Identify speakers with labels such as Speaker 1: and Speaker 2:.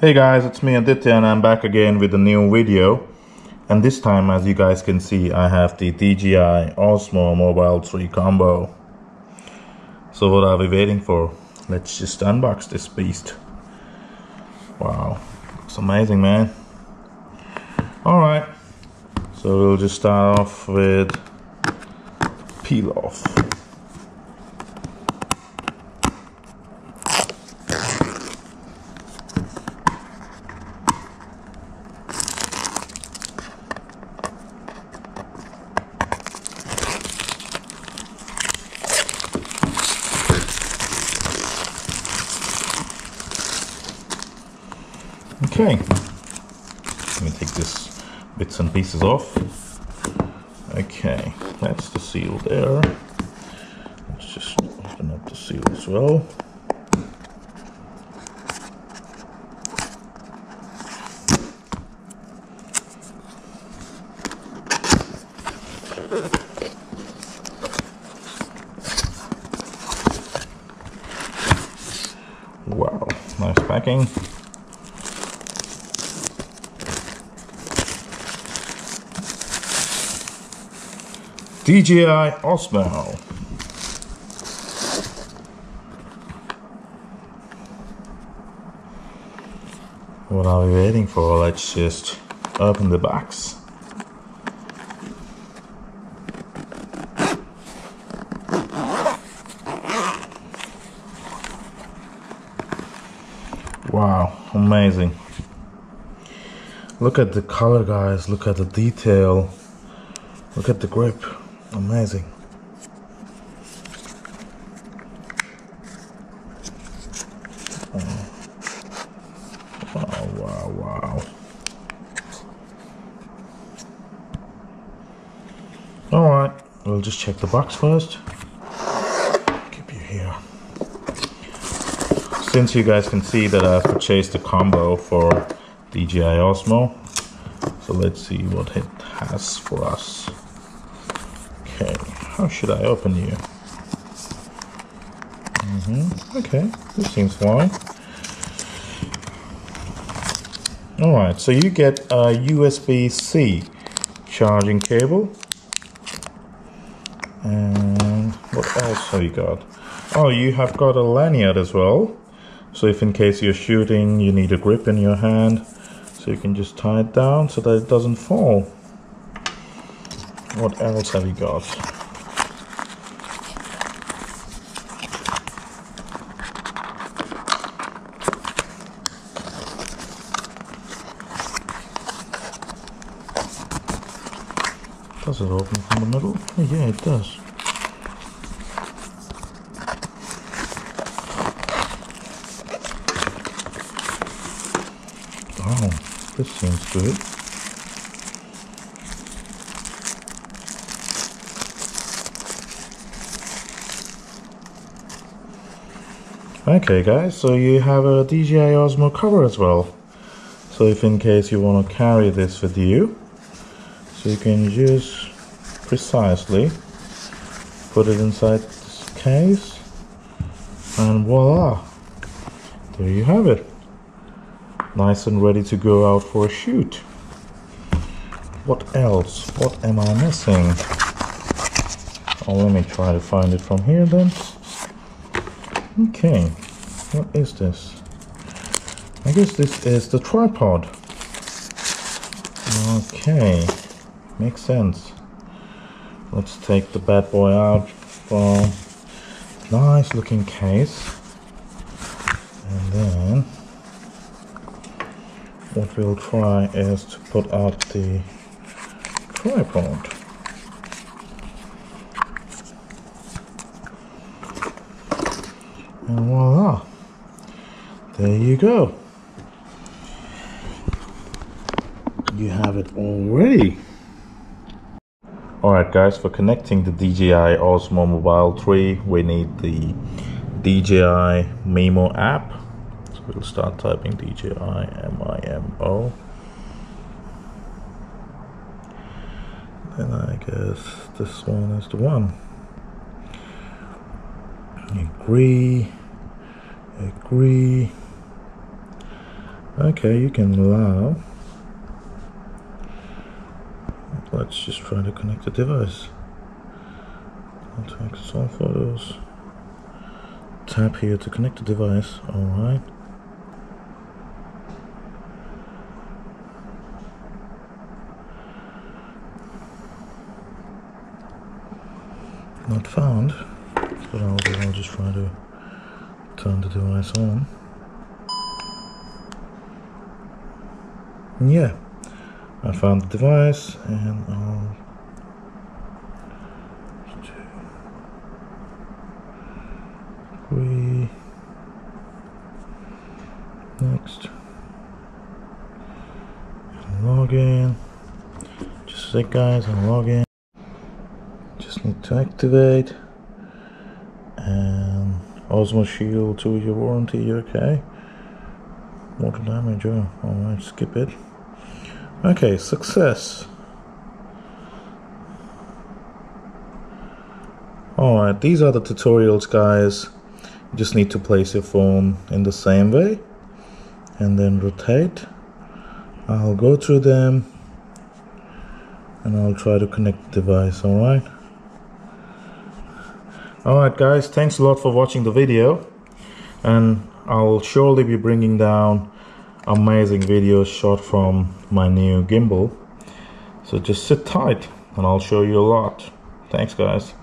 Speaker 1: Hey guys, it's me Aditya and I'm back again with a new video. And this time, as you guys can see, I have the DJI Osmo Mobile 3 combo. So what are we waiting for? Let's just unbox this beast. Wow, it's amazing man. Alright, so we'll just start off with peel off. Okay, let me take this bits and pieces off. Okay, that's the seal there. Let's just open up the seal as well. Wow, nice packing. DJI Osmo. What are we waiting for? Let's just open the box. Wow, amazing. Look at the color, guys. Look at the detail. Look at the grip. Amazing. Oh. Wow, wow, wow. Alright, we'll just check the box first. Keep you here. Since you guys can see that I've purchased a combo for DJI Osmo, so let's see what it has for us. How should I open you? Mm -hmm. Okay, this seems fine. Alright, so you get a USB-C charging cable. And what else have you got? Oh, you have got a lanyard as well. So if in case you're shooting, you need a grip in your hand. So you can just tie it down so that it doesn't fall. What else have you got? Does it open from the middle? Yeah, it does. Oh, this seems good. Okay guys, so you have a DJI Osmo cover as well. So if in case you want to carry this with you, so you can just precisely put it inside this case and voila, there you have it. Nice and ready to go out for a shoot. What else? What am I missing? Oh, let me try to find it from here then. Okay, what is this? I guess this is the tripod. Okay, makes sense. Let's take the bad boy out from nice looking case. And then what we'll try is to put out the tripod. And voila, there you go. You have it already. Alright guys, for connecting the DJI Osmo Mobile 3, we need the DJI Mimo app. So we'll start typing DJI M-I-M-O. Then I guess this one is the one. Agree agree okay you can allow let's just try to connect the device. Contacts all photos. Tap here to connect the device. All right not found so I'll, I'll just try to turn the device on. Yeah I found the device and I'll three next log in. Just a sec guys and log in. Just need to activate. And Osmo Shield 2 year warranty okay? Water damage oh alright skip it Okay, success. Alright, these are the tutorials guys. You just need to place your phone in the same way and then rotate. I'll go through them and I'll try to connect the device, alright? Alright guys, thanks a lot for watching the video and I'll surely be bringing down amazing videos shot from my new gimbal. So just sit tight and I'll show you a lot. Thanks guys